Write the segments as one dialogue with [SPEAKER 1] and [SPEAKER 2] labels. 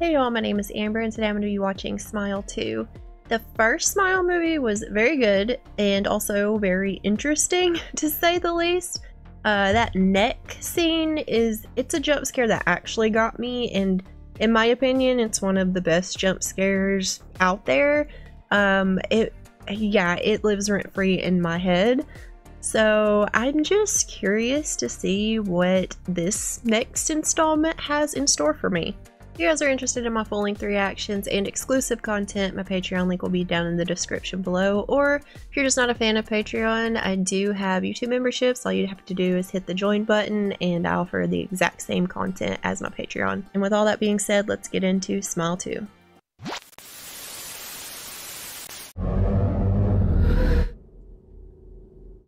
[SPEAKER 1] Hey y'all, my name is Amber and today I'm going to be watching Smile 2. The first Smile movie was very good and also very interesting to say the least. Uh, that neck scene is, it's a jump scare that actually got me and in my opinion it's one of the best jump scares out there. Um, it, yeah, it lives rent free in my head. So I'm just curious to see what this next installment has in store for me. If you guys are interested in my full length reactions and exclusive content, my Patreon link will be down in the description below. Or if you're just not a fan of Patreon, I do have YouTube memberships. All you have to do is hit the join button and I offer the exact same content as my Patreon. And with all that being said, let's get into Smile 2.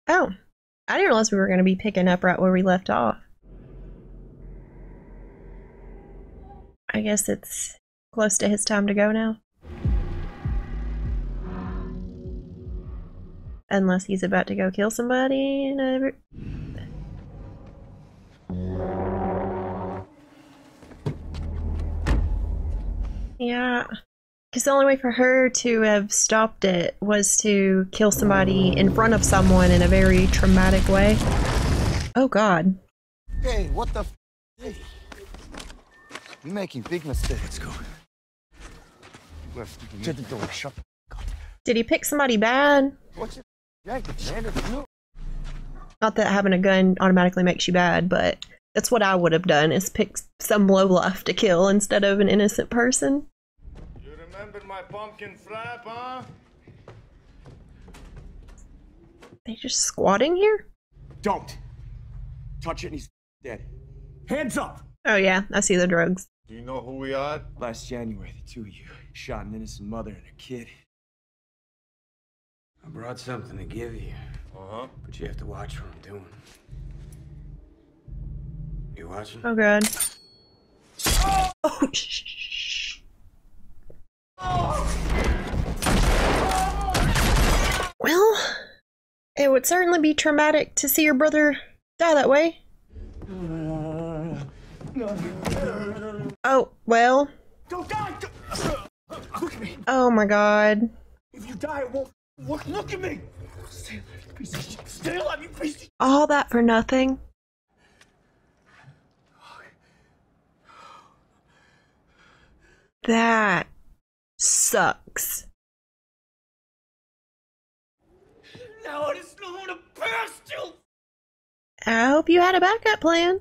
[SPEAKER 1] Oh, I didn't realize we were going to be picking up right where we left off. I guess it's close to his time to go now. Unless he's about to go kill somebody and Yeah. Because the only way for her to have stopped it was to kill somebody in front of someone in a very traumatic way. Oh god.
[SPEAKER 2] Hey, what the. You're making big mistakes. Let's go. To the door. Shut the
[SPEAKER 1] Did he pick somebody bad?
[SPEAKER 2] What's your jacket, man? It's you.
[SPEAKER 1] Not that having a gun automatically makes you bad, but that's what I would have done is pick some lowlife to kill instead of an innocent person.
[SPEAKER 3] You remember my pumpkin frap, huh?
[SPEAKER 1] They just squatting here?
[SPEAKER 4] Don't touch it and he's dead. Hands up!
[SPEAKER 1] Oh yeah, I see the drugs.
[SPEAKER 3] Do you know who we are?
[SPEAKER 4] Last January, the two of you shot an innocent mother and her kid.
[SPEAKER 5] I brought something to give you,
[SPEAKER 3] Uh-huh.
[SPEAKER 5] but you have to watch what I'm doing. You watching?
[SPEAKER 1] Oh god. Oh shh. Well, it would certainly be traumatic to see your brother die that way. Oh, well.
[SPEAKER 4] Don't die! Uh, look at me!
[SPEAKER 1] Oh my god.
[SPEAKER 4] If you die, it won't work. Look at me! Stay alive, you piece of shit. Stay alive, you piece of shit.
[SPEAKER 1] All that for nothing. That sucks.
[SPEAKER 4] Now I just know how to pass you!
[SPEAKER 1] I hope you had a backup plan.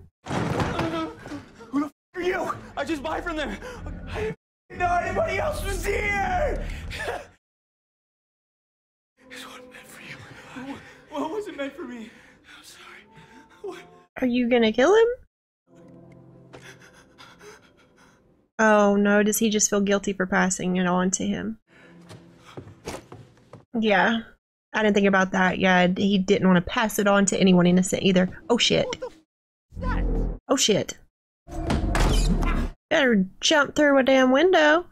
[SPEAKER 4] Who are you? I just buy from there. I didn't know anybody else was here! It's what meant for you. What was it meant for me? I'm sorry. What?
[SPEAKER 1] Are you gonna kill him? Oh no, does he just feel guilty for passing it on to him? Yeah. I didn't think about that. Yeah, he didn't want to pass it on to anyone innocent either. Oh shit. Oh shit. Better jump through a damn window.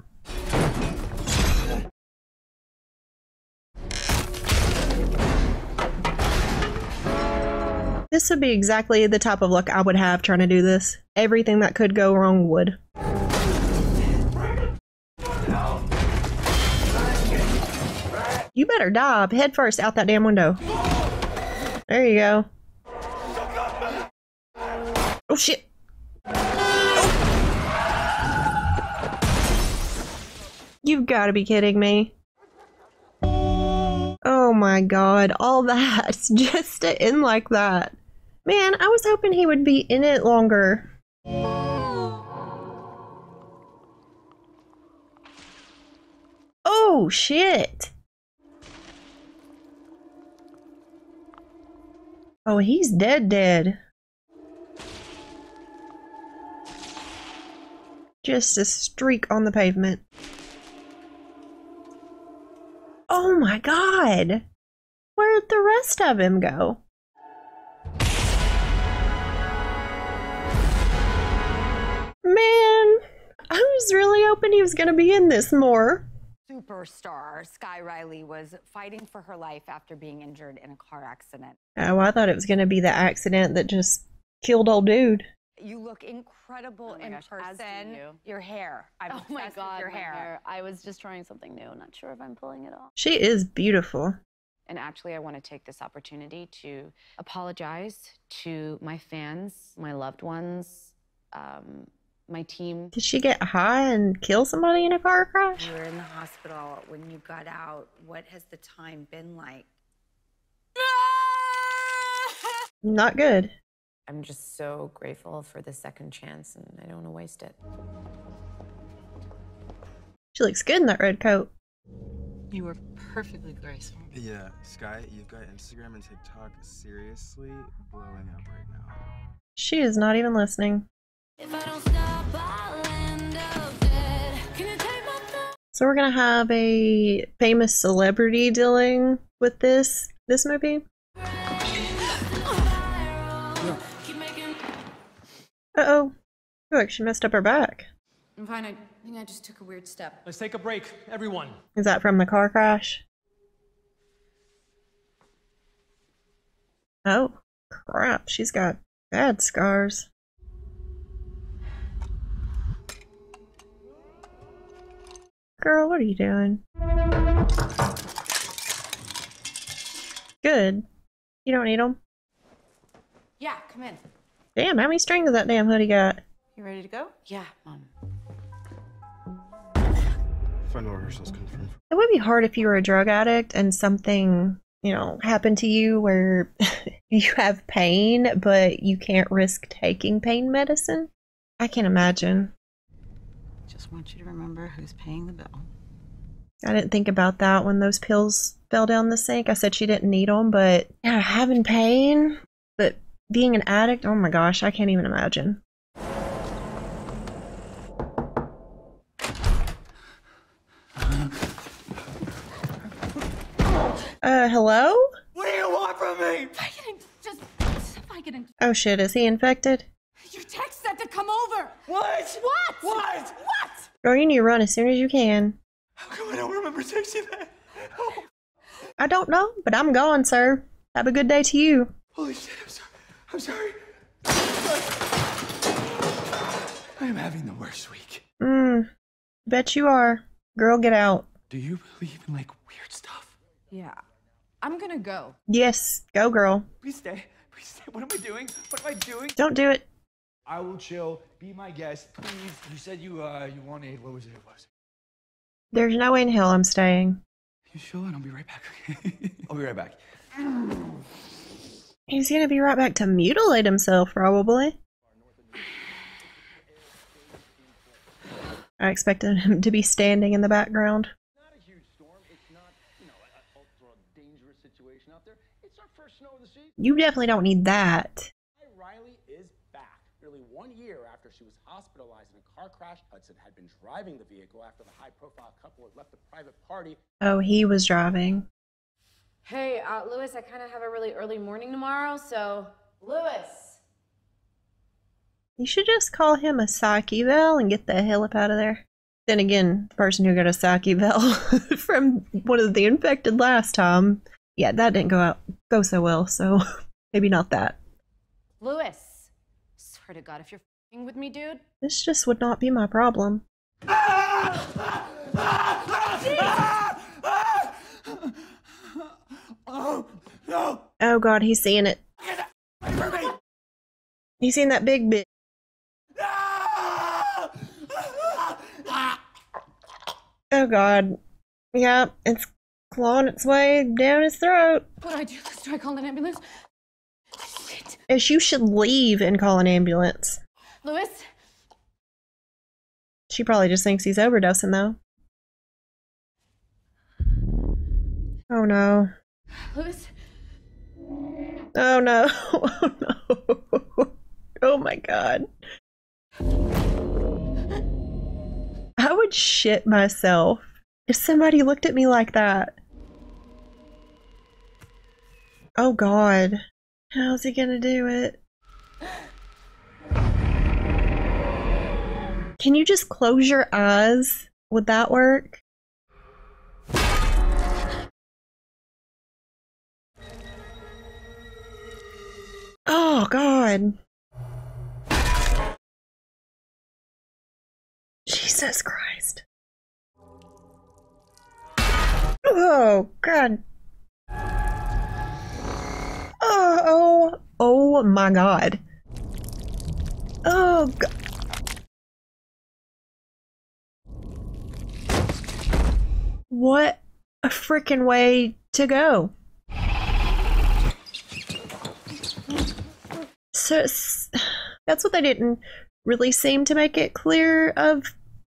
[SPEAKER 1] This would be exactly the type of luck I would have trying to do this. Everything that could go wrong would. You better dive head first out that damn window. There you go. Oh shit. You've got to be kidding me. Oh my god, all that just to end like that. Man, I was hoping he would be in it longer. Oh shit. Oh, he's dead dead. Just a streak on the pavement. Oh my god! Where'd the rest of him go? Man, I was really hoping he was gonna be in this more.
[SPEAKER 6] superstar Skye Riley was fighting for her life after being injured in a car accident.
[SPEAKER 1] Oh, I thought it was gonna be the accident that just killed old dude.
[SPEAKER 6] You look incredible
[SPEAKER 7] Oh
[SPEAKER 6] in
[SPEAKER 7] gosh,
[SPEAKER 6] person.
[SPEAKER 7] you.
[SPEAKER 6] Your hair. I'm
[SPEAKER 7] oh my
[SPEAKER 6] obsessed with
[SPEAKER 7] god,
[SPEAKER 6] your
[SPEAKER 7] my
[SPEAKER 6] hair.
[SPEAKER 7] hair. I was just trying something new. Not sure if I'm pulling it off.
[SPEAKER 1] She is beautiful.
[SPEAKER 8] And actually, I want to take this opportunity to apologize to my fans, my loved ones, um, my team.
[SPEAKER 1] Did she get high and kill somebody in a car crash?
[SPEAKER 9] You were in the hospital when you got out. What has the time been like?
[SPEAKER 1] Not good.
[SPEAKER 8] I'm just so grateful for the second chance, and I don't want to waste it.
[SPEAKER 1] She looks good in that red coat.
[SPEAKER 9] You were perfectly graceful.
[SPEAKER 10] Yeah, Skye, you've got Instagram and TikTok seriously blowing up right now.
[SPEAKER 1] She is not even listening. So we're gonna have a famous celebrity dealing with this this movie. Uh oh. Feel like she messed up her back.
[SPEAKER 11] I'm fine. I think I just took a weird step.
[SPEAKER 4] Let's take a break, everyone.
[SPEAKER 1] Is that from the car crash? Oh, crap. She's got bad scars. Girl, what are you doing? Good. You don't need them?
[SPEAKER 11] Yeah, come in.
[SPEAKER 1] Damn, how many strings does that damn hoodie got?
[SPEAKER 11] You ready to go? Yeah, mom.
[SPEAKER 10] Final rehearsals confirmed.
[SPEAKER 1] It would be hard if you were a drug addict and something, you know, happened to you where you have pain, but you can't risk taking pain medicine. I can't imagine.
[SPEAKER 9] Just want you to remember who's paying the bill.
[SPEAKER 1] I didn't think about that when those pills fell down the sink. I said she didn't need them, but yeah, having pain, but being an addict, oh my gosh, I can't even imagine. Uh, hello?
[SPEAKER 4] What do you want from me?
[SPEAKER 11] Vicodin, just Vicodin.
[SPEAKER 1] Oh shit, is he infected?
[SPEAKER 11] Your text said to come over.
[SPEAKER 4] What?
[SPEAKER 11] What?
[SPEAKER 4] What?
[SPEAKER 11] What?
[SPEAKER 1] Girl, you need to run as soon as you can.
[SPEAKER 4] How come I don't remember texting that? Oh,
[SPEAKER 1] I don't know, but I'm going, sir. Have a good day to you.
[SPEAKER 4] holy shit, I'm sorry. I'm sorry. I am having the worst week.
[SPEAKER 1] Mmm, bet you are. Girl, get out.
[SPEAKER 4] Do you believe in like weird stuff?
[SPEAKER 11] Yeah. I'm gonna go.
[SPEAKER 1] Yes, go, girl.
[SPEAKER 4] Please stay. Please stay. What am I doing? What am I doing?
[SPEAKER 1] Don't do it.
[SPEAKER 12] I will chill. Be my guest, please. You said you uh you wanted what was it? What was it?
[SPEAKER 1] There's no way in hell I'm staying.
[SPEAKER 4] You sure? And I'll be right back.
[SPEAKER 12] I'll be right back.
[SPEAKER 1] He's gonna be right back to mutilate himself, probably. I expected him to be standing in the background. You definitely don't need that.
[SPEAKER 13] Riley is back. Nearly one year after she was hospitalized in a car crash, Hudson had been driving the vehicle after the high profile couple had left the private party.
[SPEAKER 1] Oh, he was driving.
[SPEAKER 11] Hey, uh, Lewis, I kind of have a really early morning tomorrow, so. Lewis!
[SPEAKER 1] You should just call him a psych Bell and get the hell up out of there. Then again, the person who got a psych Bell from one of the infected last time, yeah, that didn't go out go so well. So maybe not that.
[SPEAKER 11] Lewis! Swear to God, if you're fing with me, dude.
[SPEAKER 1] This just would not be my problem.
[SPEAKER 4] Oh, no.
[SPEAKER 1] Oh god, he's seeing it. He's seeing that big bit. Oh god. Yeah, it's clawing its way down his throat.
[SPEAKER 11] What do I do? Let's try calling an ambulance.
[SPEAKER 1] Ish, you should leave and call an ambulance.
[SPEAKER 11] Lewis?
[SPEAKER 1] She probably just thinks he's overdosing though. Oh no.
[SPEAKER 11] Lewis?
[SPEAKER 1] Oh no. Oh no. Oh my god. I would shit myself if somebody looked at me like that. Oh god. How's he gonna do it? Can you just close your eyes? Would that work? Oh, God. Jesus Christ. Oh, God. Oh, oh, oh my God. Oh, God. What a freaking way to go. So that's what they didn't really seem to make it clear of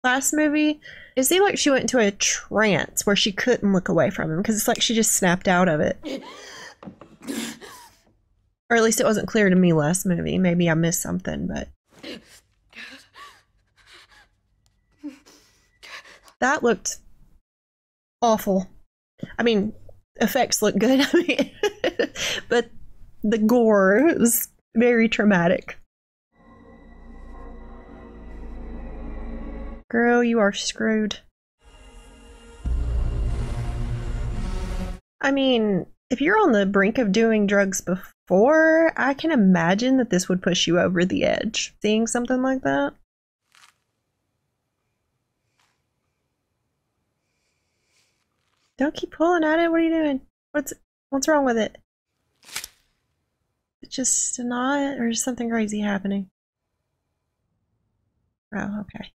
[SPEAKER 1] last movie. It seemed like she went into a trance where she couldn't look away from him because it's like she just snapped out of it. Or at least it wasn't clear to me last movie. Maybe I missed something, but that looked awful. I mean, effects look good, I mean, but the gore was very traumatic. Girl, you are screwed. I mean, if you're on the brink of doing drugs before, I can imagine that this would push you over the edge. Seeing something like that. Don't keep pulling at it. What are you doing? What's what's wrong with it? Just a knot or is something crazy happening? Oh, okay.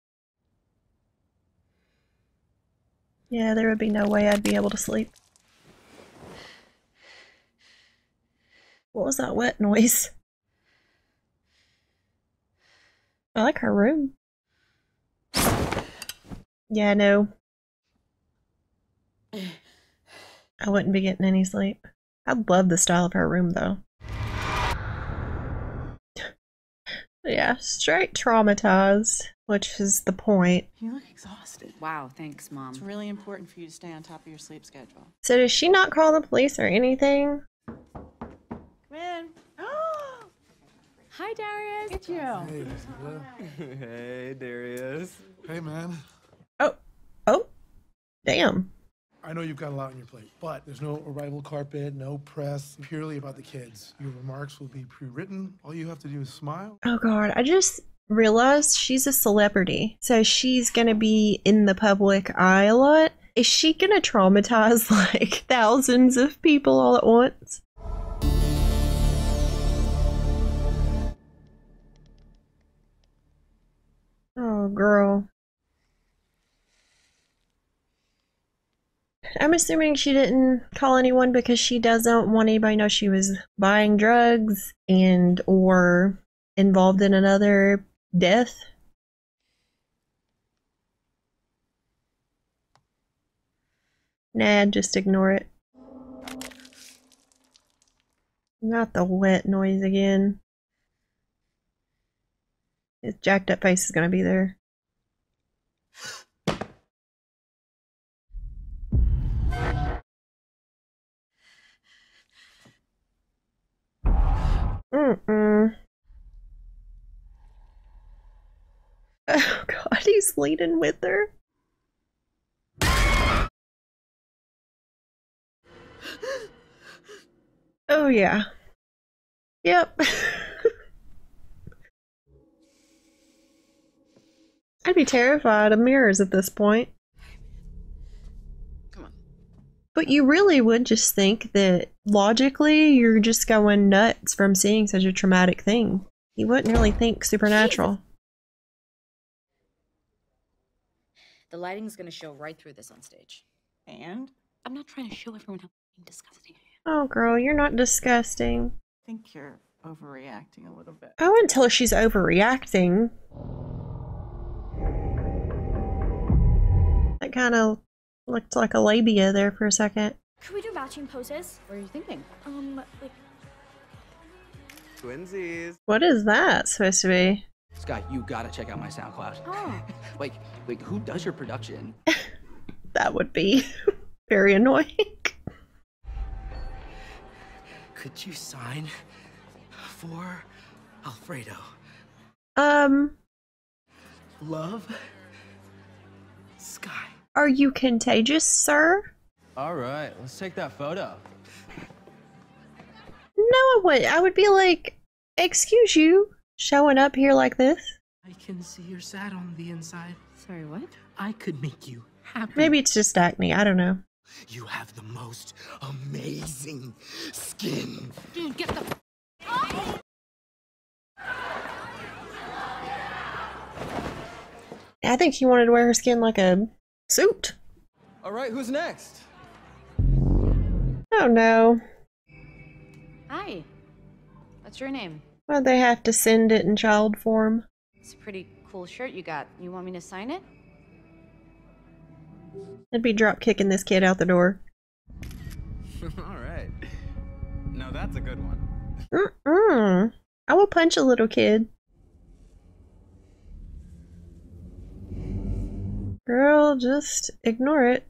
[SPEAKER 1] Yeah, there would be no way I'd be able to sleep. What was that wet noise? I like her room. Yeah, no. I wouldn't be getting any sleep. I love the style of her room though. Yeah, straight traumatized, which is the point.
[SPEAKER 14] You look exhausted.
[SPEAKER 6] Wow, thanks, Mom.
[SPEAKER 14] It's really important for you to stay on top of your sleep schedule.
[SPEAKER 1] So does she not call the police or anything?
[SPEAKER 14] Come in.
[SPEAKER 11] Hi, Darius.
[SPEAKER 14] It's you.
[SPEAKER 10] hey, Darius.
[SPEAKER 15] Hey, man.
[SPEAKER 1] Oh, oh, damn.
[SPEAKER 15] I know you've got a lot on your plate, but there's no arrival carpet, no press, purely about the kids. Your remarks will be pre-written. All you have to do is smile.
[SPEAKER 1] Oh god, I just realized she's a celebrity. So she's gonna be in the public eye a lot. Is she gonna traumatize like thousands of people all at once? Oh girl. I'm assuming she didn't call anyone because she doesn't want anybody to know she was buying drugs and or involved in another death. Nah, just ignore it. Not the wet noise again. His jacked up face is gonna be there. Mm-mm. Oh god, he's leading with her. Oh yeah. Yep. I'd be terrified of mirrors at this point.
[SPEAKER 14] Come on.
[SPEAKER 1] But you really would just think that logically you're just going nuts from seeing such a traumatic thing. You wouldn't really think supernatural.
[SPEAKER 16] The lighting's gonna show right through this on stage.
[SPEAKER 14] And?
[SPEAKER 16] I'm not trying to show everyone how f***ing disgusting I
[SPEAKER 1] Oh, girl, you're not disgusting.
[SPEAKER 14] I think you're overreacting a little bit.
[SPEAKER 1] Oh, I wouldn't tell her she's overreacting. That kind of looked like a labia there for a second.
[SPEAKER 11] Could we do matching poses?
[SPEAKER 16] What are you thinking?
[SPEAKER 11] Um, like
[SPEAKER 10] Twinsies.
[SPEAKER 1] What is that supposed to be?
[SPEAKER 17] Scott, you gotta check out my SoundCloud.
[SPEAKER 11] Oh.
[SPEAKER 17] Wait, wait, who does your production?
[SPEAKER 1] That would be very annoying.
[SPEAKER 17] Could you sign for Alfredo?
[SPEAKER 1] Um,
[SPEAKER 17] Love Skye.
[SPEAKER 1] Are you contagious, sir?
[SPEAKER 4] All right, let's take that photo.
[SPEAKER 1] No, I would. I would be like, excuse you, showing up here like this.
[SPEAKER 17] I can see you're sad on the inside.
[SPEAKER 16] Sorry, what?
[SPEAKER 17] I could make you happy.
[SPEAKER 1] Maybe it's just acne. I don't know.
[SPEAKER 17] You have the most amazing skin.
[SPEAKER 16] Dude, get the.
[SPEAKER 1] I think he wanted to wear her skin like a suit.
[SPEAKER 4] All right, who's next?
[SPEAKER 1] Oh no.
[SPEAKER 8] Hi. What's your name?
[SPEAKER 1] Why'd they have to send it in child form?
[SPEAKER 8] It's a pretty cool shirt you got. You want me to sign it?
[SPEAKER 1] I'd be drop kicking this kid out the door.
[SPEAKER 10] All right. Now that's a good one.
[SPEAKER 1] Mm-mm. I will punch a little kid. Girl, just ignore it.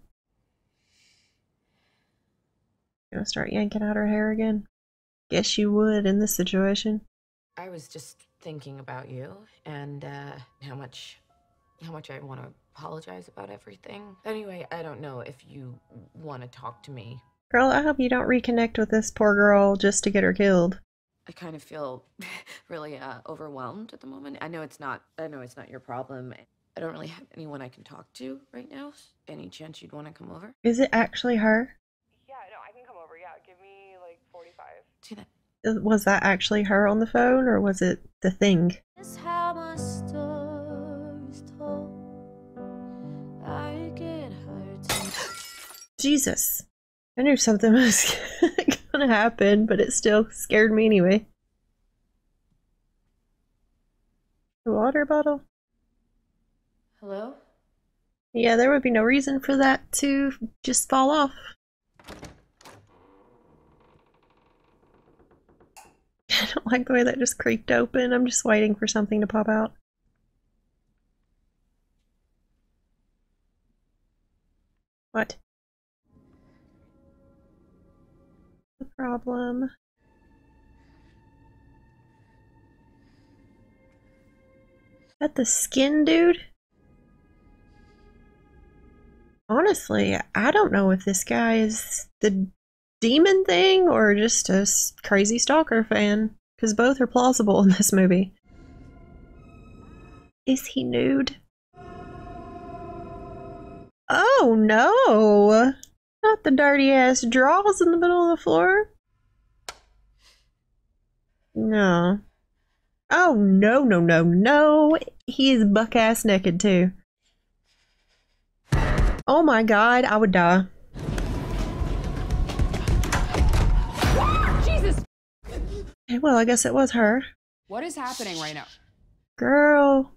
[SPEAKER 1] Gonna start yanking out her hair again? Guess you would in this situation.
[SPEAKER 18] I was just thinking about you and uh, how much, how much I want to apologize about everything. Anyway, I don't know if you want to talk to me.
[SPEAKER 1] Girl, I hope you don't reconnect with this poor girl just to get her killed.
[SPEAKER 18] I kind of feel really uh, overwhelmed at the moment. I know it's not. I know it's not your problem. I don't really have anyone I can talk to right now. Any chance you'd want to come over?
[SPEAKER 1] Is it actually her?
[SPEAKER 19] Yeah, no, I can come over. Yeah, give me like 45.
[SPEAKER 18] See that?
[SPEAKER 1] Was that actually her on the phone or was it the thing?
[SPEAKER 7] This how my story's told. I get hurt.
[SPEAKER 1] Jesus. I knew something was gonna happen, but it still scared me anyway. A water bottle?
[SPEAKER 18] Hello?
[SPEAKER 1] Yeah, there would be no reason for that to just fall off. I don't like the way that just creaked open. I'm just waiting for something to pop out. What? The problem. That the skin dude? Honestly, I don't know if this guy is the demon thing or just a crazy stalker fan, because both are plausible in this movie. Is he nude? Oh no! Not the dirty ass drawers in the middle of the floor. No. Oh no, no, no, no! He is buck ass naked too. Oh my god, I would die.
[SPEAKER 11] Jesus!
[SPEAKER 1] Okay, well, I guess it was her.
[SPEAKER 11] What is happening right now?
[SPEAKER 1] Girl.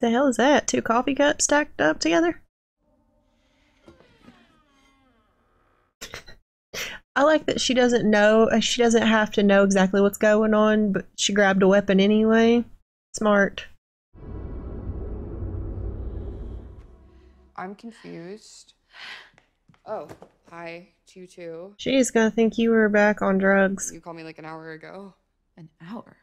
[SPEAKER 1] The hell is that? Two coffee cups stacked up together? I like that she doesn't know, uh, she doesn't have to know exactly what's going on, but she grabbed a weapon anyway. Smart.
[SPEAKER 11] I'm confused. Oh, hi to you too.
[SPEAKER 1] She's gonna think you were back on drugs.
[SPEAKER 11] You called me like an hour ago.
[SPEAKER 18] An hour?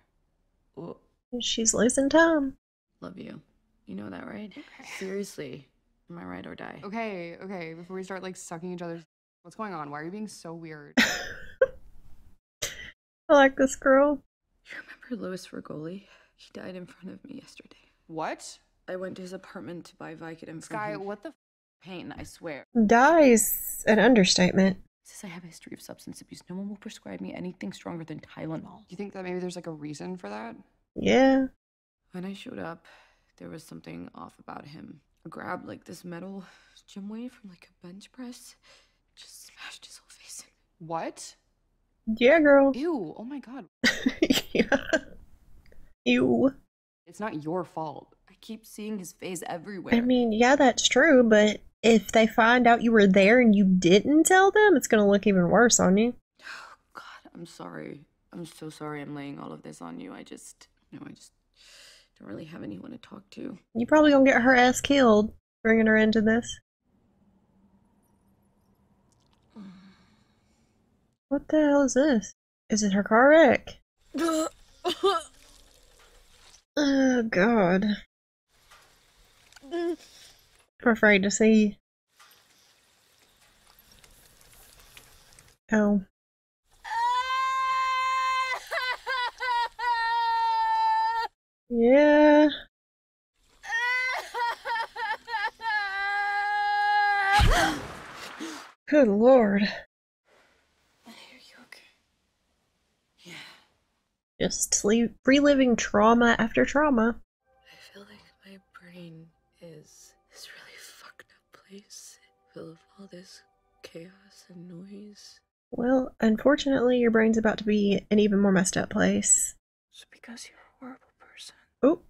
[SPEAKER 18] Whoa.
[SPEAKER 1] She's losing time.
[SPEAKER 18] Love you. You know that, right? Seriously. Am I right or die?
[SPEAKER 11] Okay, okay. Before we start like sucking each other's, what's going on? Why are you being so weird?
[SPEAKER 1] I like this girl.
[SPEAKER 18] You remember Lewis Fregoli? He died in front of me yesterday.
[SPEAKER 11] What?
[SPEAKER 18] I went to his apartment to buy Vicodin for
[SPEAKER 11] Skye,
[SPEAKER 18] him.
[SPEAKER 11] what the?
[SPEAKER 18] pain, I swear.
[SPEAKER 1] Die's an understatement.
[SPEAKER 18] Since I have a history of substance abuse, no one will prescribe me anything stronger than Tylenol.
[SPEAKER 11] Do you think that maybe there's like a reason for that?
[SPEAKER 1] Yeah.
[SPEAKER 18] When I showed up, there was something off about him. I grabbed like this metal gym weight from like a bench press, just smashed his whole face in.
[SPEAKER 11] What?
[SPEAKER 1] Yeah, girl.
[SPEAKER 11] Ew! Oh my god. yeah.
[SPEAKER 1] Ew.
[SPEAKER 11] It's not your fault.
[SPEAKER 18] Keep seeing his face everywhere.
[SPEAKER 1] I mean, yeah, that's true, but if they find out you were there and you didn't tell them, it's gonna look even worse on you.
[SPEAKER 18] Oh, God, I'm sorry. I'm so sorry I'm laying all of this on you. I just, you know, I just don't really have anyone to talk to.
[SPEAKER 1] You probably gonna get her ass killed bringing her into this. What the hell is this? Is it her car wreck? Oh god. I'm afraid to see. Oh. Yeah. Good lord. Are you okay? Yeah. Just sleep, reliving trauma after trauma.
[SPEAKER 20] All this chaos and noise.
[SPEAKER 1] Well, unfortunately, your brain's about to be an even more messed up place.
[SPEAKER 20] It's because you're a horrible person.
[SPEAKER 1] Oh.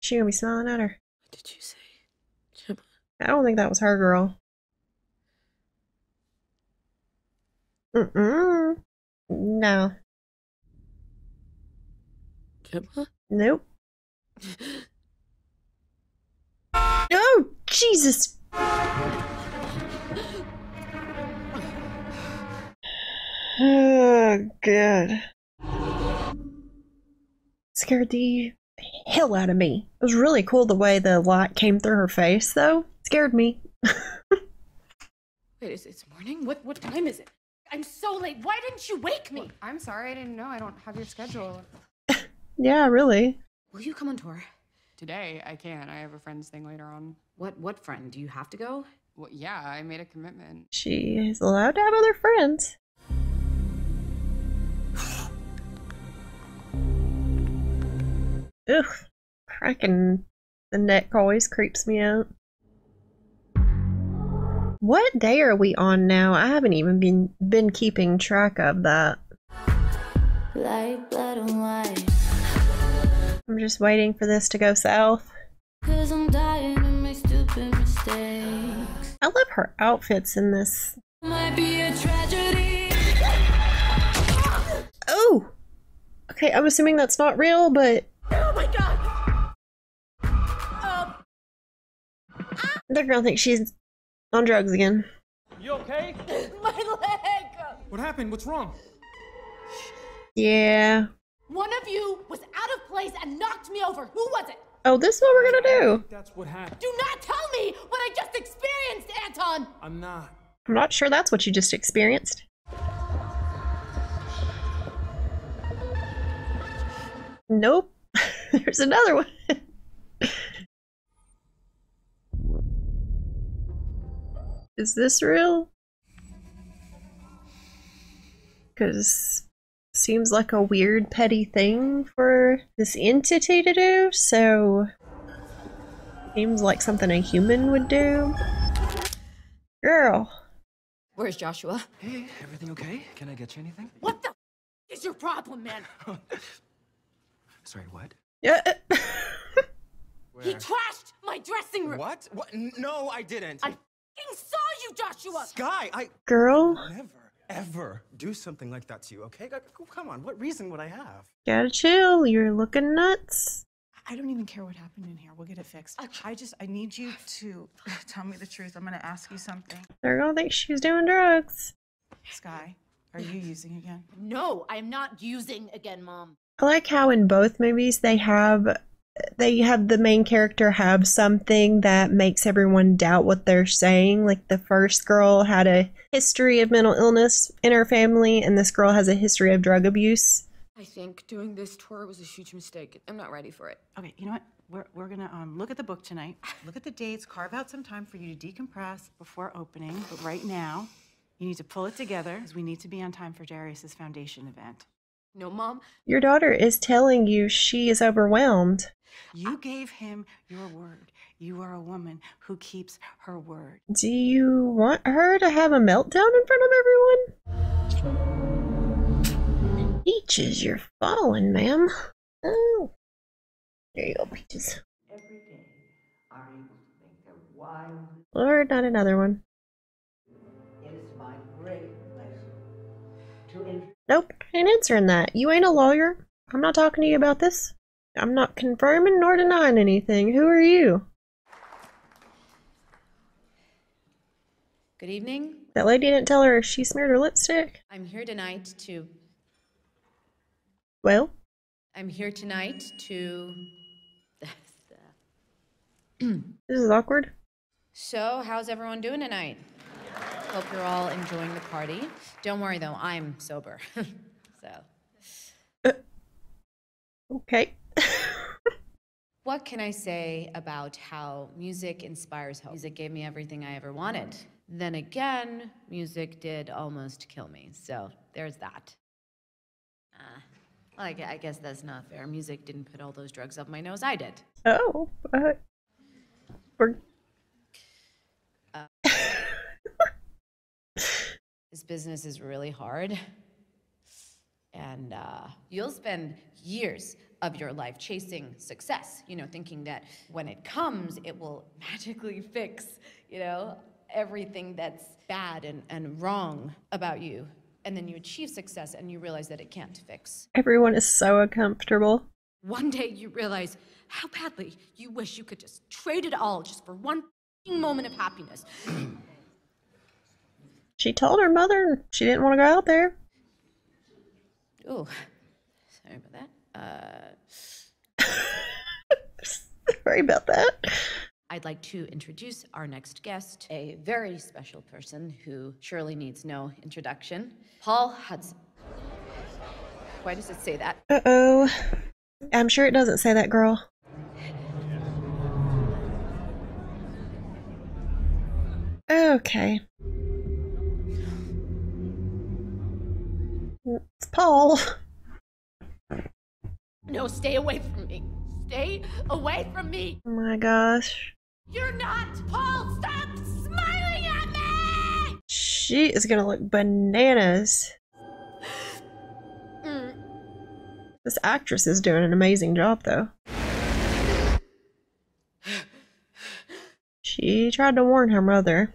[SPEAKER 1] She gonna be smiling at her.
[SPEAKER 20] What did you say? Gemma?
[SPEAKER 1] I don't think that was her girl. Mm-mm. No.
[SPEAKER 20] Gemma?
[SPEAKER 1] Nope. Oh, Jesus! Oh, good. Scared the hell out of me. It was really cool the way the light came through her face, though. Scared me.
[SPEAKER 18] Wait, is it's morning? What what time is it? I'm so late. Why didn't you wake me?
[SPEAKER 11] I'm sorry, I didn't know. I don't have your schedule.
[SPEAKER 1] Yeah, really.
[SPEAKER 21] Will you come on tour?
[SPEAKER 11] Today, I can't. I have a friend's thing later on.
[SPEAKER 21] What what friend? Do you have to go?
[SPEAKER 11] Well, yeah, I made a commitment.
[SPEAKER 1] She is allowed to have other friends. Ugh. Cracking the neck always creeps me out. What day are we on now? I haven't even been been keeping track of that.
[SPEAKER 7] Like blood and white.
[SPEAKER 1] I'm just waiting for this to go south.
[SPEAKER 7] Cause I'm dying to make stupid mistakes.
[SPEAKER 1] I love her outfits in this.
[SPEAKER 7] Might be a tragedy.
[SPEAKER 1] Oh! Okay, I'm assuming that's not real, but
[SPEAKER 18] Oh my god! Um,
[SPEAKER 1] they're gonna think she's on drugs again.
[SPEAKER 22] You okay?
[SPEAKER 18] my leg!
[SPEAKER 22] What happened? What's wrong?
[SPEAKER 1] Yeah.
[SPEAKER 18] One of you was out of place and knocked me over. Who was it?
[SPEAKER 1] Oh, this is what we're gonna do.
[SPEAKER 22] That's what happened.
[SPEAKER 18] Do not tell me what I just experienced, Anton!
[SPEAKER 22] I'm not.
[SPEAKER 1] I'm not sure that's what you just experienced. Nope. There's another one. Is this real? Because seems like a weird petty thing for this entity to do, so seems like something a human would do. Girl.
[SPEAKER 21] Where's Joshua?
[SPEAKER 4] Hey, everything okay? Can I get you anything?
[SPEAKER 18] What the f- is your problem, man?
[SPEAKER 4] Sorry, what?
[SPEAKER 1] Yeah.
[SPEAKER 18] He trashed my dressing room.
[SPEAKER 4] What? What? No, I didn't.
[SPEAKER 18] I saw you, Joshua.
[SPEAKER 4] Skye, I
[SPEAKER 1] Girl.
[SPEAKER 4] never, ever do something like that to you. Okay? Oh, come on. What reason would I have?
[SPEAKER 1] Gotta chill. You're looking nuts.
[SPEAKER 14] I don't even care what happened in here. We'll get it fixed. I just, I need you to tell me the truth. I'm gonna ask you something.
[SPEAKER 1] They're gonna think she's doing drugs.
[SPEAKER 14] Skye, are you using again?
[SPEAKER 18] No, I'm not using again, Mom.
[SPEAKER 1] I like how in both movies they have they have the main character have something that makes everyone doubt what they're saying. Like the first girl had a history of mental illness in her family, and this girl has a history of drug abuse.
[SPEAKER 20] I think doing this tour was a huge mistake. I'm not ready for it.
[SPEAKER 14] Okay, you know what? We're, we're gonna um, look at the book tonight. Look at the dates. Carve out some time for you to decompress before opening. But right now, you need to pull it together because we need to be on time for Darius's foundation event.
[SPEAKER 20] No, Mom.
[SPEAKER 1] Your daughter is telling you she is overwhelmed.
[SPEAKER 14] You gave him your word. You are a woman who keeps her word.
[SPEAKER 1] Do you want her to have a meltdown in front of everyone? Peaches, you're falling, ma'am. Oh. There you go, Peaches. Lord, not another one. Nope, ain't answering that. You ain't a lawyer. I'm not talking to you about this. I'm not confirming nor denying anything. Who are you?
[SPEAKER 23] Good evening.
[SPEAKER 1] That lady didn't tell her she smeared her lipstick.
[SPEAKER 23] I'm here tonight to.
[SPEAKER 1] Well,
[SPEAKER 23] I'm here tonight to.
[SPEAKER 1] this is awkward.
[SPEAKER 23] So, how's everyone doing tonight? Hope you're all enjoying the party. Don't worry though, I'm sober. so.
[SPEAKER 1] Okay.
[SPEAKER 18] What can I say about how music inspires hope? Music gave me everything I ever wanted. Then again, music did almost kill me. So there's that. Uh, well, I, I guess that's not fair. Music didn't put all those drugs up my nose. I did.
[SPEAKER 1] Oh, uh, we're
[SPEAKER 18] This business is really hard. And uh, you'll spend years of your life chasing success, you know, thinking that when it comes, it will magically fix, you know, everything that's bad and, and wrong about you. And then you achieve success and you realize that it can't fix.
[SPEAKER 1] everyone is so uncomfortable.
[SPEAKER 24] One day you realize how badly you wish you could just trade it all just for one moment of happiness.
[SPEAKER 1] She told her mother she didn't want to go out there.
[SPEAKER 18] Oh, sorry about that. Uh,
[SPEAKER 1] Sorry about that.
[SPEAKER 18] I'd like to introduce our next guest, a very special person who surely needs no introduction, Paul Hudson. Why does it say that?
[SPEAKER 1] Uh oh. I'm sure it doesn't say that, girl. Okay. It's Paul.
[SPEAKER 24] No, stay away from me. Stay away from me.
[SPEAKER 1] Oh my gosh.
[SPEAKER 24] You're not Paul. Stop smiling at me.
[SPEAKER 1] She is gonna look bananas.
[SPEAKER 24] Mm.
[SPEAKER 1] This actress is doing an amazing job, though. She tried to warn her mother.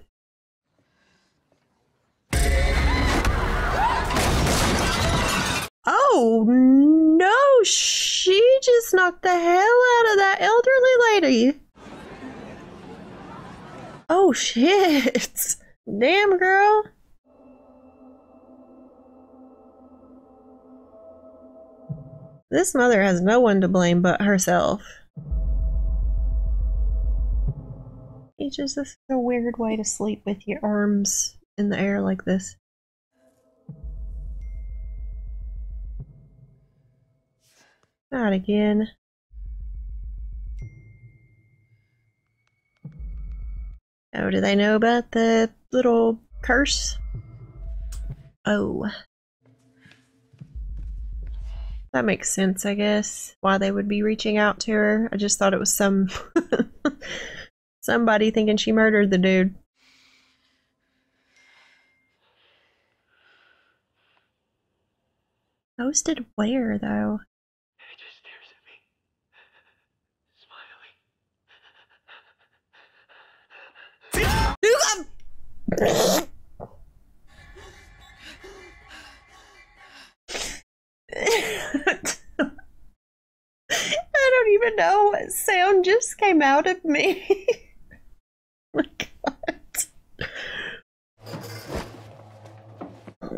[SPEAKER 1] Oh no, she just knocked the hell out of that elderly lady. Oh shit. Damn, girl. This mother has no one to blame but herself. It's just a weird way to sleep with your arms in the air like this. Not again. Oh, do they know about the little curse? Oh. That makes sense, I guess. Why they would be reaching out to her. I just thought it was some somebody thinking she murdered the dude. Posted where though? I don't even know what sound just came out of me. Oh my god.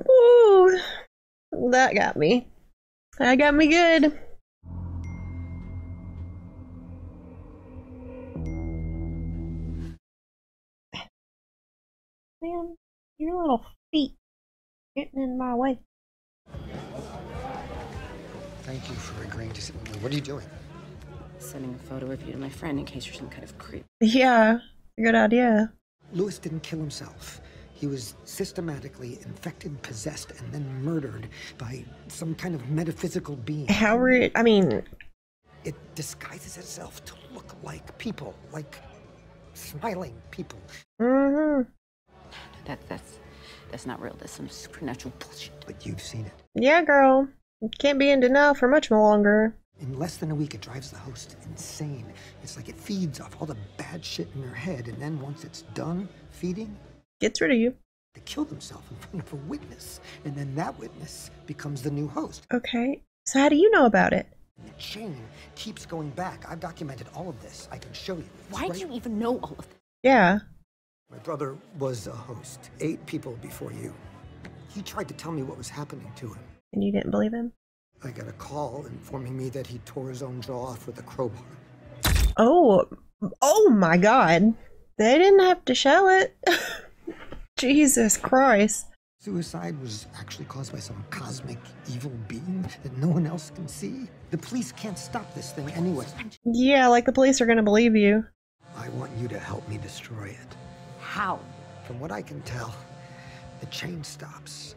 [SPEAKER 1] Ooh, that got me. That got me good. Your little feet getting in my way.
[SPEAKER 25] Thank you for agreeing to sit with me. What are you doing?
[SPEAKER 24] Sending a photo of you to my friend in case you're some kind of creep.
[SPEAKER 1] Yeah, good idea.
[SPEAKER 25] Lewis didn't kill himself. He was systematically infected, possessed, and then murdered by some kind of metaphysical being.
[SPEAKER 1] How are I mean,
[SPEAKER 25] It disguises itself to look like people, like smiling people.
[SPEAKER 1] hmm
[SPEAKER 24] That that's that's not real. That's some supernatural bullshit.
[SPEAKER 25] But you've seen it.
[SPEAKER 1] Yeah, girl. Can't be in denial for much longer.
[SPEAKER 25] In less than a week, it drives the host insane. It's like it feeds off all the bad shit in her head, and then once it's done feeding,
[SPEAKER 1] Gets rid of you.
[SPEAKER 25] they kill themselves in front of a witness, and then that witness becomes the new host.
[SPEAKER 1] Okay. So how do you know about it?
[SPEAKER 25] The chain keeps going back. I've documented all of this. I can show you. It's
[SPEAKER 24] Why do you even know all of this?
[SPEAKER 1] Yeah.
[SPEAKER 25] My brother was a host, eight people before you. He tried to tell me what was happening to him.
[SPEAKER 1] And you didn't believe him?
[SPEAKER 25] I got a call informing me that he tore his own jaw off with a crowbar.
[SPEAKER 1] Oh, oh my god. They didn't have to show it. Jesus Christ.
[SPEAKER 25] suicide was actually caused by some cosmic evil being that no one else can see? The police can't stop this thing anyway.
[SPEAKER 1] Yeah, like the police are gonna believe you.
[SPEAKER 25] I want you to help me destroy it.
[SPEAKER 14] How?
[SPEAKER 25] From what I can tell, the chain stops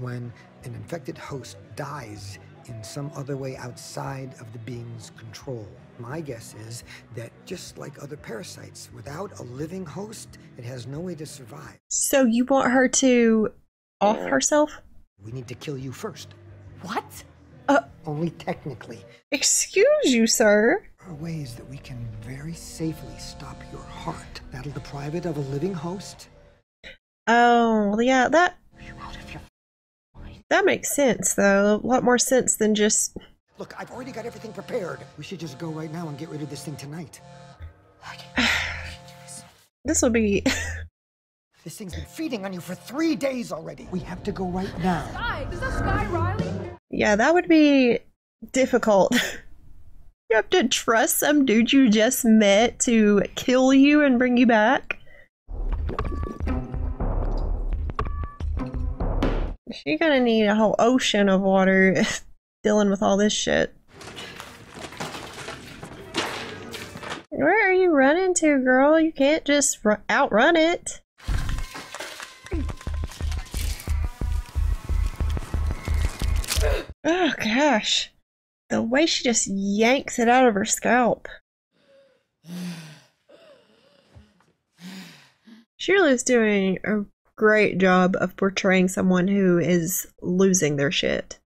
[SPEAKER 25] when an infected host dies in some other way outside of the being's control. My guess is that just like other parasites, without a living host, it has no way to survive.
[SPEAKER 1] So you want her to off herself?
[SPEAKER 25] We need to kill you first.
[SPEAKER 14] What?
[SPEAKER 1] Uh,
[SPEAKER 25] Only technically.
[SPEAKER 1] Excuse you, sir.
[SPEAKER 25] There are ways that we can very safely stop your heart. That'll deprive it of a living host.
[SPEAKER 1] Oh, yeah, that that makes sense though. A lot more sense than just
[SPEAKER 25] Look, I've already got everything prepared. We should just go right now and get rid of this thing tonight.
[SPEAKER 1] this would be
[SPEAKER 25] This thing's been feeding on you for three days already. We have to go right now.
[SPEAKER 16] Skye, is that Skye Riley?
[SPEAKER 1] Yeah, that would be difficult. you have to trust some dude you just met to kill you and bring you back. You're gonna need a whole ocean of water dealing with all this shit. Where are you running to, girl? You can't just outrun it. Oh gosh. The way she just yanks it out of her scalp. Shirley's doing a great job of portraying someone who is losing their shit.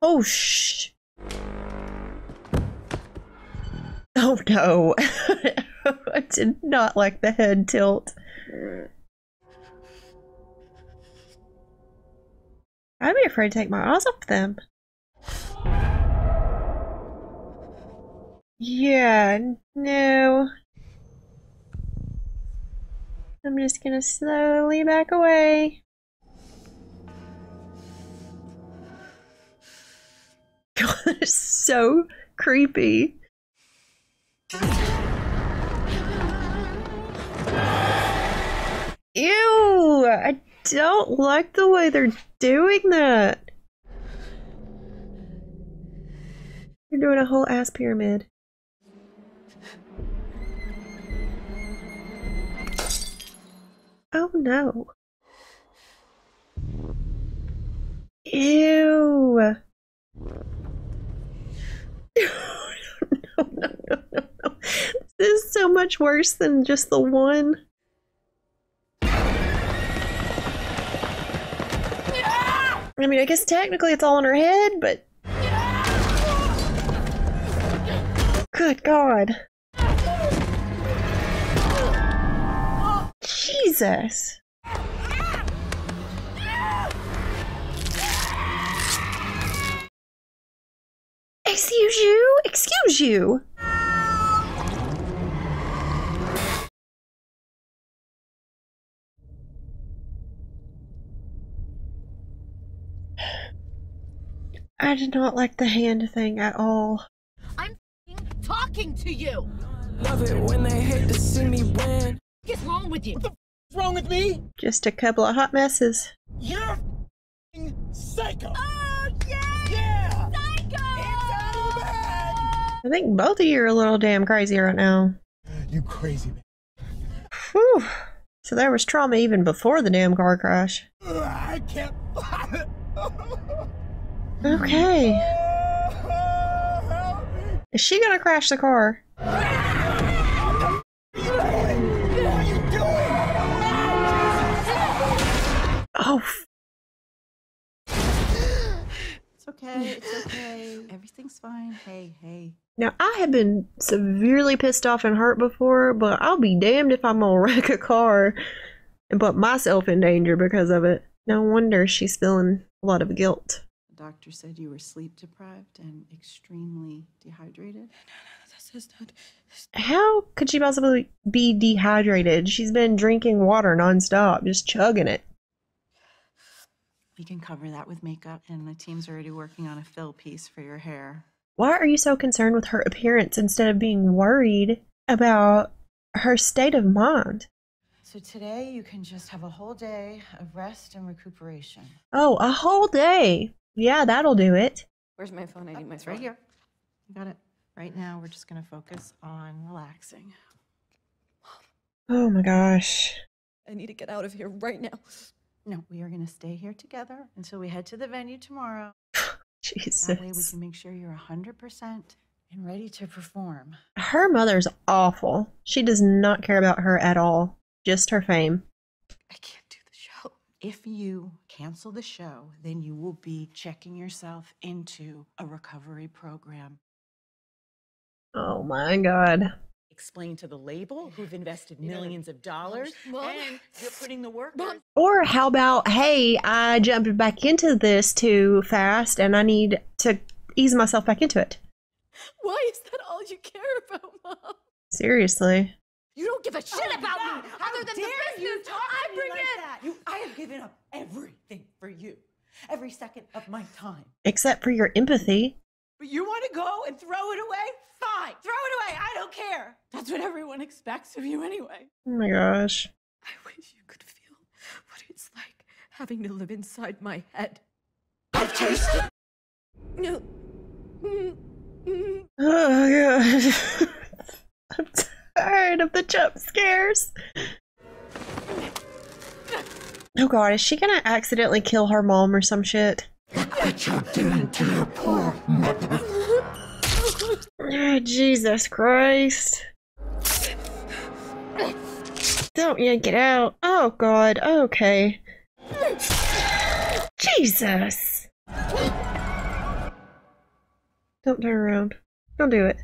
[SPEAKER 1] Oh shh. Oh no. I did not like the head tilt. I'd be afraid to take my eyes off them. Yeah, no. I'm just gonna slowly back away. God, is so creepy. Ew! I don't like the way they're doing that. You're doing a whole ass pyramid. Oh no. Ew. no, no, no, no, no. This is so much worse than just the one. I mean, I guess technically it's all in her head, but. Good God. Jesus. Excuse you? Excuse you? I did not like the hand thing at all.
[SPEAKER 16] I'm talking to you.
[SPEAKER 4] Love it when they hate to see me win.
[SPEAKER 16] What's wrong with you?
[SPEAKER 4] What's wrong with me?
[SPEAKER 1] Just a couple of hot messes.
[SPEAKER 4] You're a psycho.
[SPEAKER 16] Oh, yeah!
[SPEAKER 4] Yeah!
[SPEAKER 16] Psycho!
[SPEAKER 4] It's out of the bag!
[SPEAKER 1] I think both of you are a little damn crazy right now.
[SPEAKER 4] You crazy man.
[SPEAKER 1] Whew. So there was trauma even before the damn car crash.
[SPEAKER 4] Ugh, I can't. Oh.
[SPEAKER 1] Okay. Is she gonna crash the car? Oh,
[SPEAKER 14] It's okay. It's okay. Everything's fine. Hey, hey.
[SPEAKER 1] now I have been severely pissed off and hurt before, but I'll be damned if I'm gonna wreck a car and put myself in danger because of it. No wonder she's feeling a lot of guilt.
[SPEAKER 14] The doctor said you were sleep deprived and extremely dehydrated. No, no, this is not.
[SPEAKER 1] How could she possibly be dehydrated? She's been drinking water nonstop, just chugging it.
[SPEAKER 14] We can cover that with makeup, and the team's already working on a fill piece for your hair.
[SPEAKER 1] Why are you so concerned with her appearance instead of being worried about her state of mind.
[SPEAKER 14] So today you can just have a whole day of rest and recuperation.
[SPEAKER 1] Oh, a whole day. Yeah, that'll do it.
[SPEAKER 18] Where's my phone? I need my
[SPEAKER 14] It's
[SPEAKER 18] phone.
[SPEAKER 14] right here. You got it. Right now, we're just going to focus on relaxing.
[SPEAKER 1] Oh my gosh.
[SPEAKER 18] I need to get out of here right now.
[SPEAKER 14] No, we are going to stay here together until we head to the venue tomorrow.
[SPEAKER 1] Jesus.
[SPEAKER 14] That way we can make sure you're 100% and ready to perform.
[SPEAKER 1] Her mother's awful. She does not care about her at all. Just her fame.
[SPEAKER 14] If you cancel the show, then you will be checking yourself into a recovery program.
[SPEAKER 1] Oh my god.
[SPEAKER 14] Explain to the label who've invested millions of dollars and you're putting the work.
[SPEAKER 1] Or how about, hey, I jumped back into this too fast and I need to ease myself back into it.
[SPEAKER 18] Why is that all you care about, Mom?
[SPEAKER 1] Seriously.
[SPEAKER 18] You don't give a shit oh about me other than the
[SPEAKER 14] dare you
[SPEAKER 18] business
[SPEAKER 14] talk
[SPEAKER 18] I
[SPEAKER 14] me
[SPEAKER 18] bring
[SPEAKER 14] like
[SPEAKER 18] in.
[SPEAKER 14] that? You, I have given up everything for you, every second of my time.
[SPEAKER 1] Except for your empathy.
[SPEAKER 14] But you want to go and throw it away? Fine, throw it away. I don't care. That's what everyone expects of you anyway.
[SPEAKER 1] Oh my gosh.
[SPEAKER 18] I wish you could feel what it's like having to live inside my head.
[SPEAKER 14] I've tasted.
[SPEAKER 18] No.
[SPEAKER 1] Oh my god. Tired of the jump scares. Oh god, is she gonna accidentally kill her mom or some shit?
[SPEAKER 17] I chucked it into your poor mother.
[SPEAKER 1] Oh, Jesus Christ. Don't yank it out. Oh god, okay. Jesus. Don't turn around. Don't do it.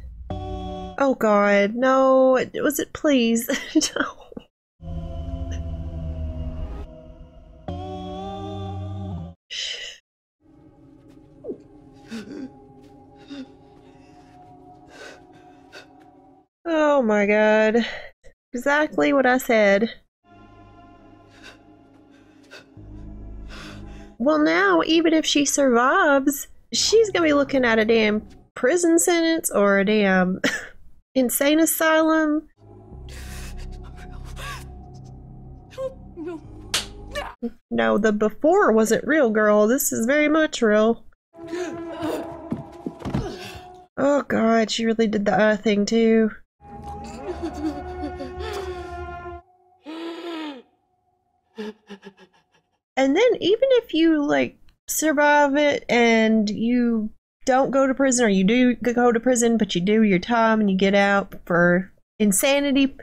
[SPEAKER 1] Oh god, no. It was it please? no. Oh my god. Exactly what I said. Well, now, even if she survives, she's gonna be looking at a damn prison sentence or a damn insane asylum.
[SPEAKER 18] No.
[SPEAKER 1] The before wasn't real, girl. This is very much real. Oh god, she really did the uh thing too. And then even if you like survive it and you don't go to prison or you do go to prison but you do your time and you get out for insanity,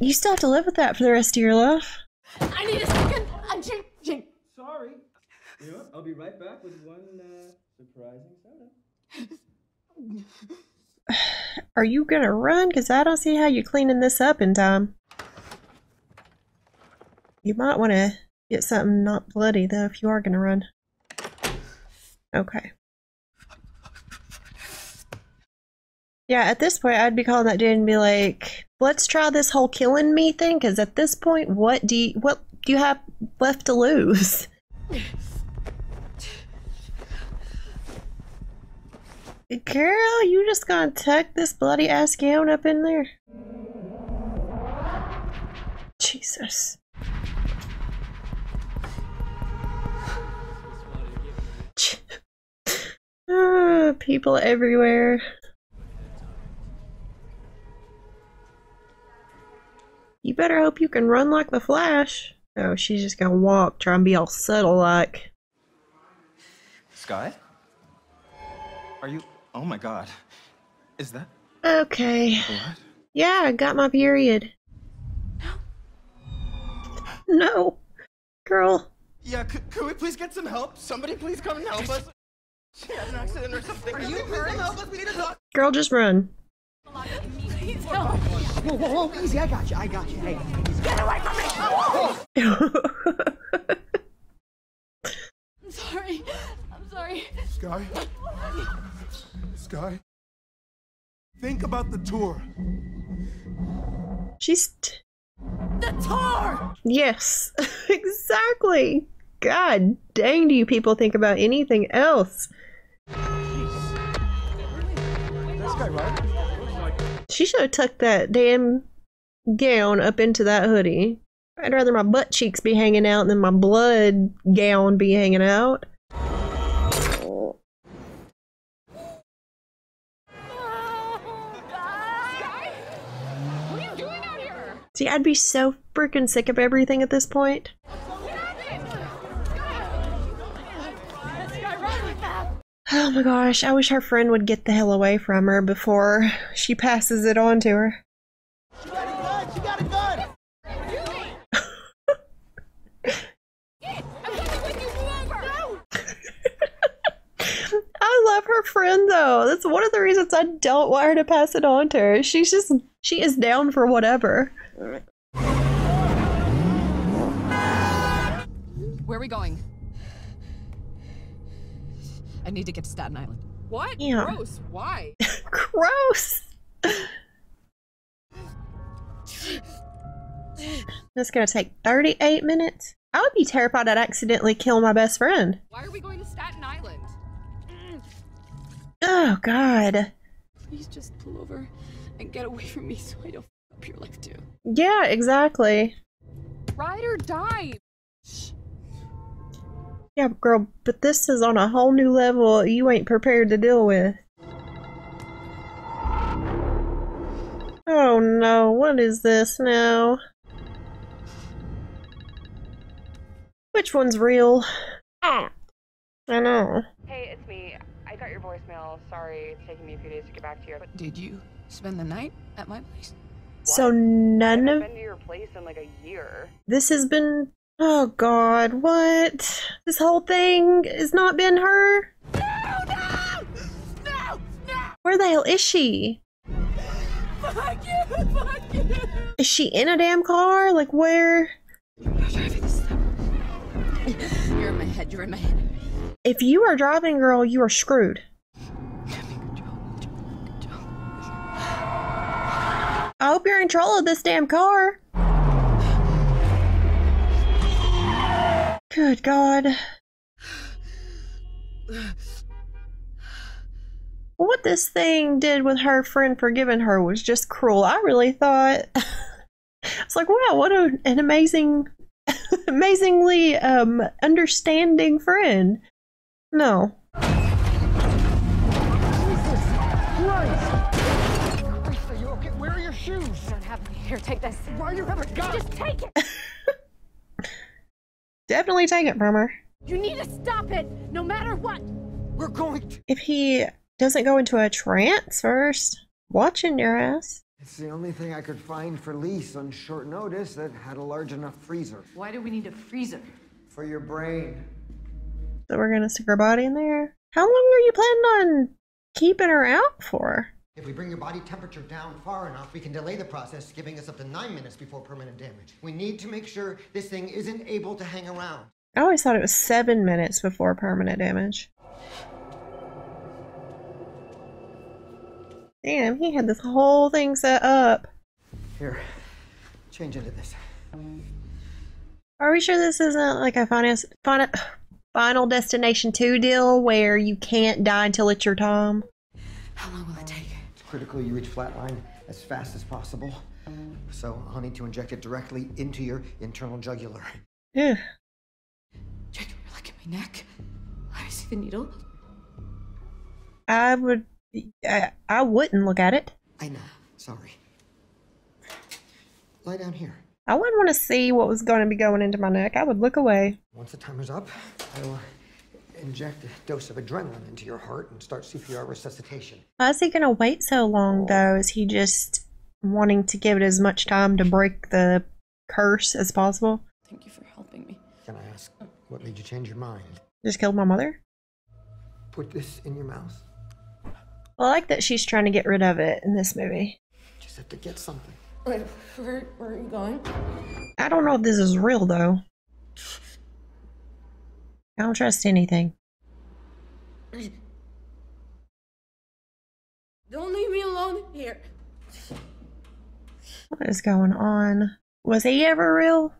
[SPEAKER 1] you still have to live with that for the rest of your life.
[SPEAKER 18] I need a second. I'm changing.
[SPEAKER 10] Sorry. You know? I'll be right back with one uh, surprising soda.
[SPEAKER 1] Are you gonna run? Because I don't see how you're cleaning this up in time. You might want to get something not bloody though if you are gonna run. Okay. Yeah, at this point, I'd be calling that dude and be like, "Let's try this whole killing me thing." Because at this point, what do you what do you have left to lose? Girl, you just gonna tuck this bloody ass gown up in there? Jesus. Ah, people everywhere. You better hope you can run like the Flash. Oh, she's just gonna walk, try and be all subtle like.
[SPEAKER 26] Skye? Are you. Oh my god. Is that.
[SPEAKER 1] Okay.
[SPEAKER 26] What?
[SPEAKER 1] Yeah, I got my period. No. No. Girl.
[SPEAKER 26] Yeah, could, could we please get some help? Somebody please come and help us. She had an accident or something. Are you hurt? Help us. We need to talk.
[SPEAKER 1] Girl, just run.
[SPEAKER 17] Whoa, whoa, whoa, easy, I got you, I got you. Hey,
[SPEAKER 18] Get away from me! I'm sorry. I'm sorry.
[SPEAKER 15] Skye? Skye? Think about the tour.
[SPEAKER 1] She's.
[SPEAKER 18] The tour!
[SPEAKER 1] yes, exactly. God dang, do you people think about anything else?
[SPEAKER 10] This guy, right?
[SPEAKER 1] She should have tucked that damn gown up into that hoodie. I'd rather my butt cheeks be hanging out than my blood gown be hanging out. See, I'd be so freaking sick of everything at this point. Oh my gosh, I wish her friend would get the hell away from her before she passes it on to her. She got a gun! She got a gun! I love her friend though. That's one of the reasons I don't want her to pass it on to her. She's just she is down for whatever.
[SPEAKER 27] Where are we going? I need to get to Staten Island.
[SPEAKER 19] What?
[SPEAKER 1] Yeah.
[SPEAKER 19] Gross. Why?
[SPEAKER 1] Gross. That's gonna take 38 minutes. I would be terrified I'd accidentally kill my best friend.
[SPEAKER 19] Why are we going to Staten Island?
[SPEAKER 1] Oh god.
[SPEAKER 19] Please just pull over and get away from me so I don't f up your life too.
[SPEAKER 1] Yeah, exactly.
[SPEAKER 19] Ride or die.
[SPEAKER 1] Yeah, girl, but this is on a whole new level you ain't prepared to deal with. Oh no, what is this now? Which one's real? Ah. I know.
[SPEAKER 28] Hey, it's me. I got your voicemail. Sorry, it's taking me a few days to get back to you. But
[SPEAKER 27] Did you spend the night at my place?
[SPEAKER 1] So none
[SPEAKER 28] I've
[SPEAKER 1] of
[SPEAKER 28] been to your place in like a year.
[SPEAKER 1] this has been. Oh god, what? This whole thing has not been her? No, no! No, no! Where the hell is she?
[SPEAKER 27] Fuck you! Fuck you!
[SPEAKER 1] Is she in a damn car? Like where?
[SPEAKER 27] You're in my head. You're in my head.
[SPEAKER 1] If you are driving, girl, you are screwed. I hope you're in control of this damn car. Good God. What this thing did with her friend forgiving her was just cruel. I really thought. It's like, wow, what a, an amazing, amazingly um, understanding friend. No.
[SPEAKER 17] Christ, are you okay? Where are your shoes?
[SPEAKER 11] Don't have any. Here, take this.
[SPEAKER 17] Why you have a gun?
[SPEAKER 11] Just take it.
[SPEAKER 1] Definitely take it from her.
[SPEAKER 11] You need to stop it, no matter what.
[SPEAKER 17] We're going to.
[SPEAKER 1] If he doesn't go into a trance first, watching your ass.
[SPEAKER 25] It's the only thing I could find for lease on short notice that had a large enough freezer.
[SPEAKER 14] Why do we need a freezer?
[SPEAKER 25] For your brain.
[SPEAKER 1] So we're gonna stick her body in there. How long are you planning on keeping her out for?
[SPEAKER 25] If we bring your body temperature down far enough, we can delay the process, giving us up to nine minutes before permanent damage. We need to make sure this thing isn't able to hang around.
[SPEAKER 1] I always thought it was seven minutes before permanent damage. Damn, he had this whole thing set up.
[SPEAKER 25] Here, change into this.
[SPEAKER 1] Are we sure this isn't like a final, final, final Destination 2 deal where you can't die until it's your time?
[SPEAKER 25] How long will it take? It's critical you reach flatline as fast as possible. So I'll need to inject it directly into your internal jugular.
[SPEAKER 1] Yeah.
[SPEAKER 27] Look at my neck. I see the needle.
[SPEAKER 1] I would. I, I wouldn't look at it.
[SPEAKER 25] I know. Sorry. Lie down here.
[SPEAKER 1] I wouldn't want to see what was going to be going into my neck. I would look away.
[SPEAKER 25] Once the timer's up, I'll inject a dose of adrenaline into your heart and start CPR resuscitation.
[SPEAKER 1] Why is he going to wait so long, though? Is he just wanting to give it as much time to break the curse as possible?
[SPEAKER 27] Thank you for helping me.
[SPEAKER 25] Can I ask what made you change your mind?
[SPEAKER 1] Just killed my mother?
[SPEAKER 25] Put this in your mouth.
[SPEAKER 1] Well, I like that she's trying to get rid of it in this movie.
[SPEAKER 25] Just have to get something.
[SPEAKER 27] Wait, where, where are you going?
[SPEAKER 1] I don't know if this is real, though. I don't trust anything.
[SPEAKER 11] Don't leave me alone here.
[SPEAKER 1] What is going on? Was he ever real?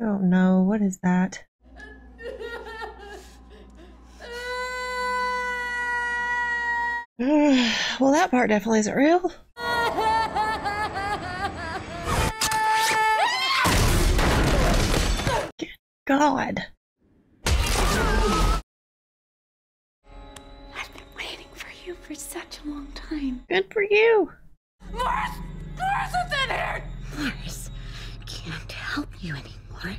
[SPEAKER 1] Oh no, what is that? well, that part definitely isn't real. God.
[SPEAKER 7] I've been waiting for you for such a long time.
[SPEAKER 1] Good for you.
[SPEAKER 7] Morris! Morris is in here! Morris, can't help you anymore.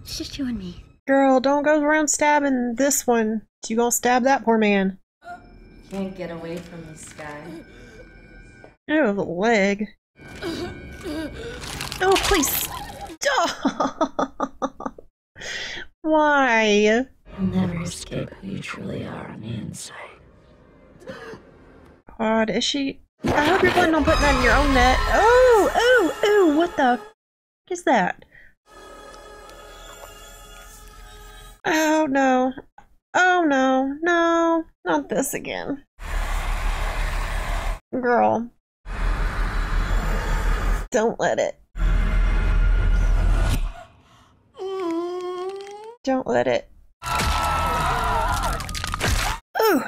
[SPEAKER 7] It's just you and me.
[SPEAKER 1] Girl, don't go around stabbing this one. You gonna stab that poor man.
[SPEAKER 29] Can't get away from the sky.
[SPEAKER 1] Oh, the leg. Oh, please stop. Why?
[SPEAKER 29] You'll never escape who you truly are on the inside.
[SPEAKER 1] God, is she? I hope you're planning on putting that in your own net. Oh, oh, oh, what the f is that? Oh no. Oh no, no, not this again. Girl. Don't let it. Don't let it. Ooh.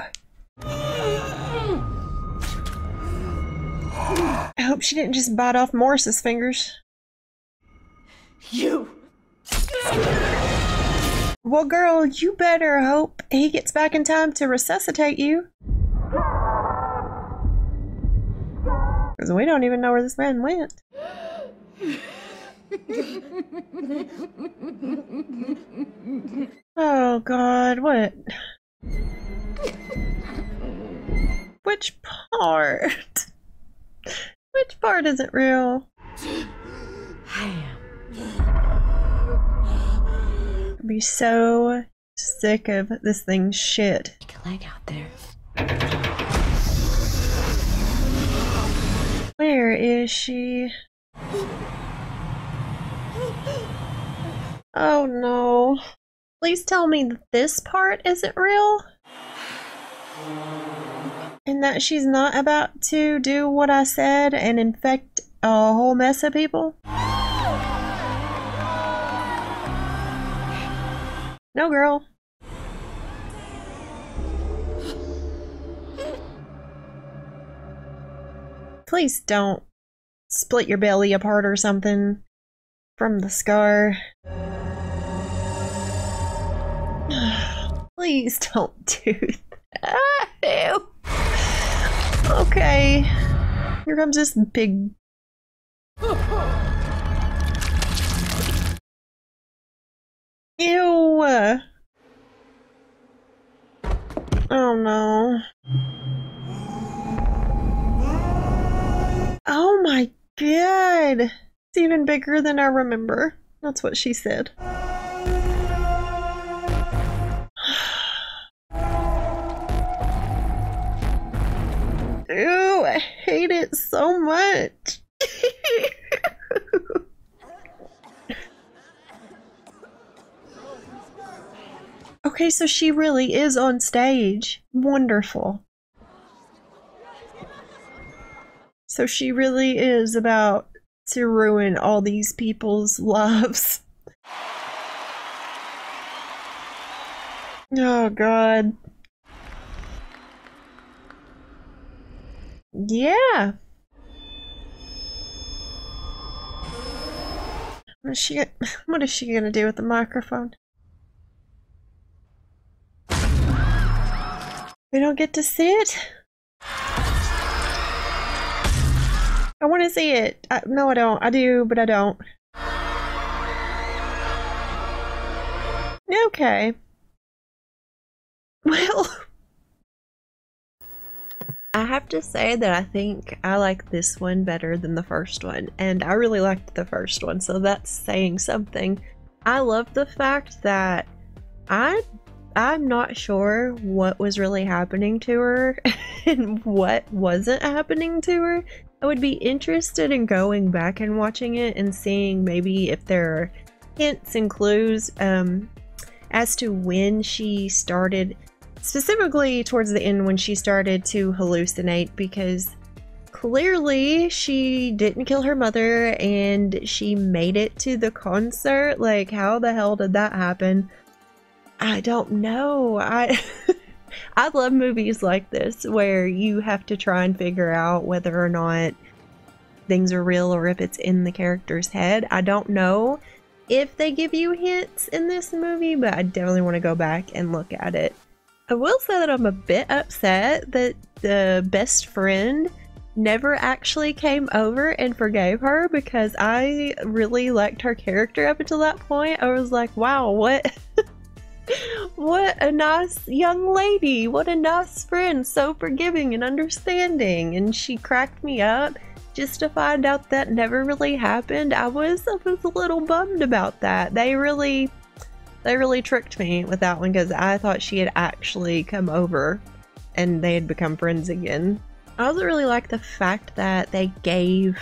[SPEAKER 1] I hope she didn't just bite off Morris's fingers.
[SPEAKER 7] You!
[SPEAKER 1] Well, girl, you better hope he gets back in time to resuscitate you. Because we don't even know where this man went. Oh, God, what? Which part? Which part isn't real? I'd be so sick of this thing's shit.
[SPEAKER 29] Take a leg out there.
[SPEAKER 1] Where is she? Oh no. Please tell me that this part isn't real? And that she's not about to do what I said and infect a whole mess of people? No, girl. Please don't split your belly apart or something from the scar. Please don't do that. Ew. Okay. Here comes this big. Ew. Oh no. Oh my god. It's even bigger than I remember. That's what she said. Ew, I hate it so much. okay, so she really is on stage. Wonderful. So she really is about to ruin all these people's lives. Oh god. Yeah. What is she what is she gonna do with the microphone? We don't get to see it? I want to see it. I, no, I don't. I do, but I don't. Okay. Well, I have to say that I think I like this one better than the first one, and I really liked the first one, so that's saying something. I love the fact that I I'm not sure what was really happening to her and what wasn't happening to her. I would be interested in going back and watching it and seeing maybe if there are hints and clues um, as to when she started, specifically towards the end when she started to hallucinate, because clearly she didn't kill her mother and she made it to the concert. Like, how the hell did that happen? I don't know. I I love movies like this where you have to try and figure out whether or not things are real or if it's in the character's head. I don't know if they give you hints in this movie, but I definitely want to go back and look at it. I will say that I'm a bit upset that the best friend never actually came over and forgave her because I really liked her character up until that point. I was like, wow, what what a nice young lady. What a nice friend. So forgiving and understanding. And she cracked me up just to find out that never really happened. I was, I was a little bummed about that. They really they really tricked me with that one because I thought she had actually come over and they had become friends again. I also really like the fact that they gave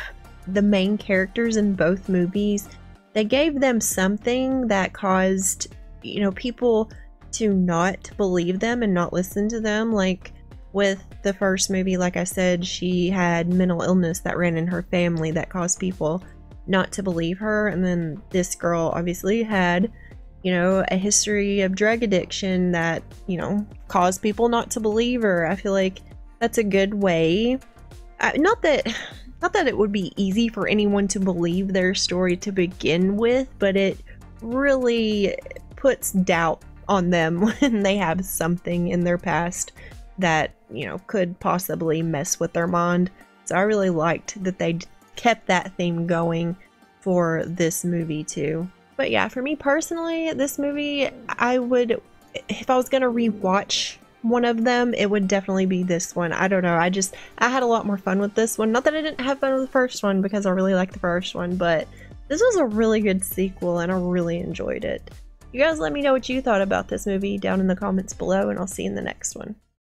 [SPEAKER 1] the main characters in both movies, they gave them something that caused, you know, people to not believe them and not listen to them. Like with the first movie, like I said, she had mental illness that ran in her family that caused people not to believe her. And then this girl obviously had you know, a history of drug addiction that, you know, caused people not to believe her. I feel like that's a good way. Uh, not that not that it would be easy for anyone to believe their story to begin with, but it really puts doubt on them when they have something in their past that, you know, could possibly mess with their mind. So I really liked that they kept that theme going for this movie too. But yeah, for me personally, this movie, I would, if I was going to rewatch one of them, it would definitely be this one. I don't know. I just, I had a lot more fun with this one. Not that I didn't have fun with the first one because I really liked the first one, but this was a really good sequel and I really enjoyed it. You guys let me know what you thought about this movie down in the comments below and I'll see you in the next one.